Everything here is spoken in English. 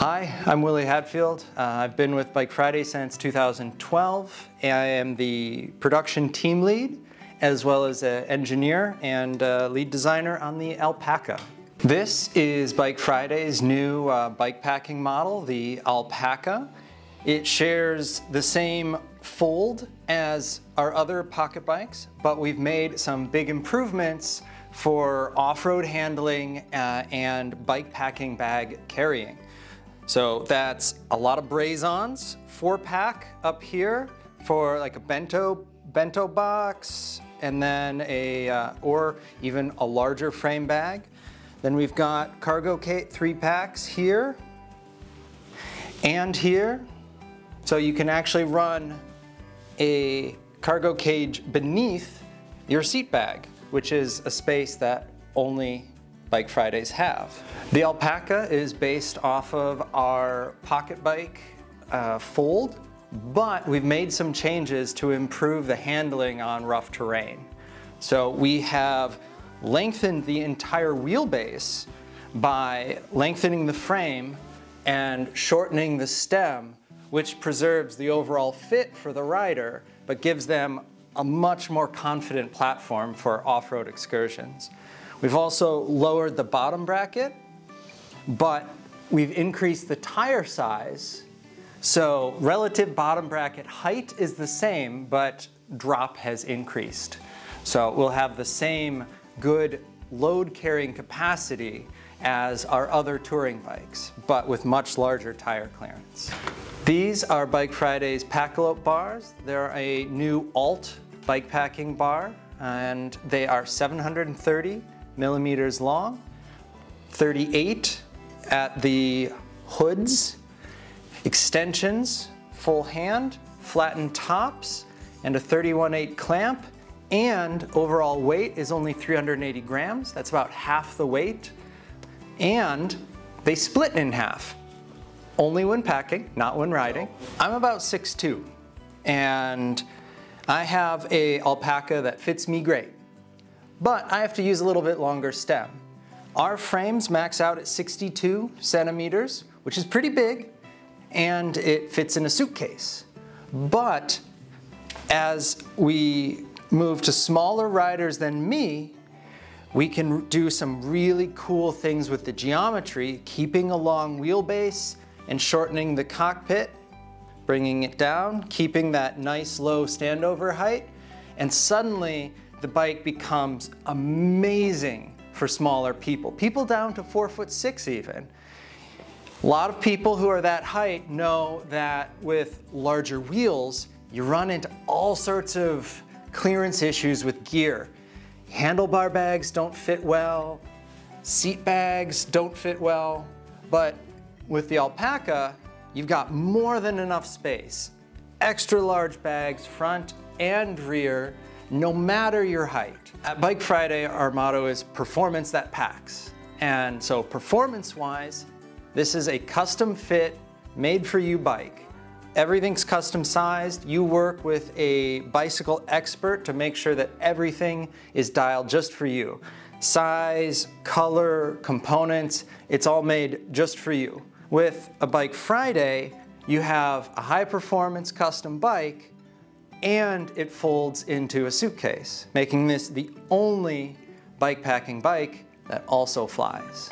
Hi, I'm Willie Hatfield. Uh, I've been with Bike Friday since 2012. I am the production team lead as well as an engineer and lead designer on the All-Packa. This is Bike Friday's new uh, bike packing model, the All-Packa. It shares the same fold as our other pocket bikes, but we've made some big improvements for off-road handling uh, and bike packing bag carrying. So that's a lot of braze-ons, four pack up here for like a bento, bento box, and then a, uh, or even a larger frame bag. Then we've got cargo three packs here and here. So you can actually run a cargo cage beneath your seat bag, which is a space that only Bike Fridays have. The All-Packa is based off of our pocket bike uh, fold, but we've made some changes to improve the handling on rough terrain. So we have lengthened the entire wheelbase by lengthening the frame and shortening the stem, which preserves the overall fit for the rider, but gives them a much more confident platform for off-road excursions. We've also lowered the bottom bracket, but we've increased the tire size. So relative bottom bracket height is the same, but drop has increased. So we'll have the same good load carrying capacity as our other touring bikes, but with much larger tire clearance. These are Bike Friday's Packalope bars. They're a new alt bike packing bar, and they are 730 millimeters long, 38 at the hoods, extensions, full hand, flattened tops, and a 31.8 clamp, and overall weight is only 380 grams. That's about half the weight. And they split in half, only when packing, not when riding. I'm about 6'2", and I have a All-Packa that fits me great but I have to use a little bit longer stem. Our frames max out at 62 centimeters, which is pretty big, and it fits in a suitcase. But as we move to smaller riders than me, we can do some really cool things with the geometry, keeping a long wheelbase and shortening the cockpit, bringing it down, keeping that nice low standover height, and suddenly the bike becomes amazing for smaller people, people down to four foot six even. A lot of people who are that height know that with larger wheels, you run into all sorts of clearance issues with gear. Handlebar bags don't fit well, seat bags don't fit well, but with the All-Packa, you've got more than enough space. Extra large bags, front and rear, no matter your height. At Bike Friday, our motto is performance that packs. And so performance-wise, this is a custom fit, made for you bike. Everything's custom sized. You work with a bicycle expert to make sure that everything is dialed just for you. Size, color, components, it's all made just for you. With a Bike Friday, you have a high performance custom bike and it folds into a suitcase, making this the only bike packing bike that also flies.